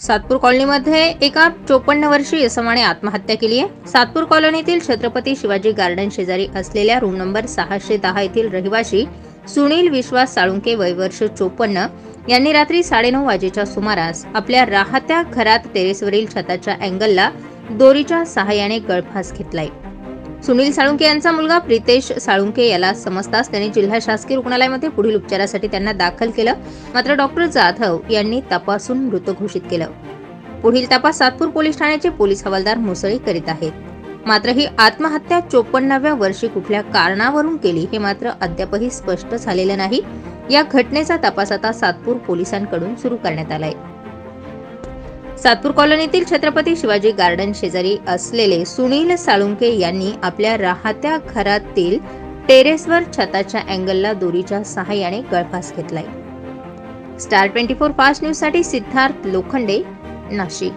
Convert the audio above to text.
सातपूर कॉलनीमध्ये एका चोपन्न वर्षीय इसमाने आत्महत्या केली आहे. सातपूर कॉलनीतील छत्रपती शिवाजी गार्डन शेजारी असलेल्या रूम नंबर सहाशे दहा येथील रहिवाशी सुनील विश्वास साळुंके वय वर्ष चोपन्न यांनी रात्री साडेनऊ वाजेच्या सुमारास आपल्या राहत्या घरात टेरेसवरील छताच्या अँगलला दोरीच्या सहाय्याने गळफास घेतलाय. सुनील साळुंके यांचा मुलगा प्रितेश साळुंके याला समजताच त्यांनी जिल्हा शासकीय रुग्णालयामध्ये पुढील उपचारासाठी त्यांना दाखल केलं. मात्र डॉक्टर जाधव यांनी तपासून मृत घोषित केलं. पुढील तपास सातपूर पोलीस ठाण्याचे पोलीस हवालदार मुसळी करीत आहेत. मात्र ही आत्महत्या चोपन्नाव्या वर्षी कुठल्या कारणावरून केली हे मात्र अद्यापही स्पष्ट झालेलं नाही. या घटनेचा तपास आता सातपूर पोलिसांकडून सुरू करण्यात आलाय. सातपूर कॉलनीतील छत्रपती शिवाजी गार्डन शेजारी असलेले सुनील साळुंके यांनी आपल्या राहत्या घरातील टेरेसवर छताच्या अँगलला दोरीच्या सहाय्याने गळफास घेतलाय. स्टार ट्वेंटी फोर फास्ट न्यूजसाठी सिद्धार्थ लोखंडे नाशिक.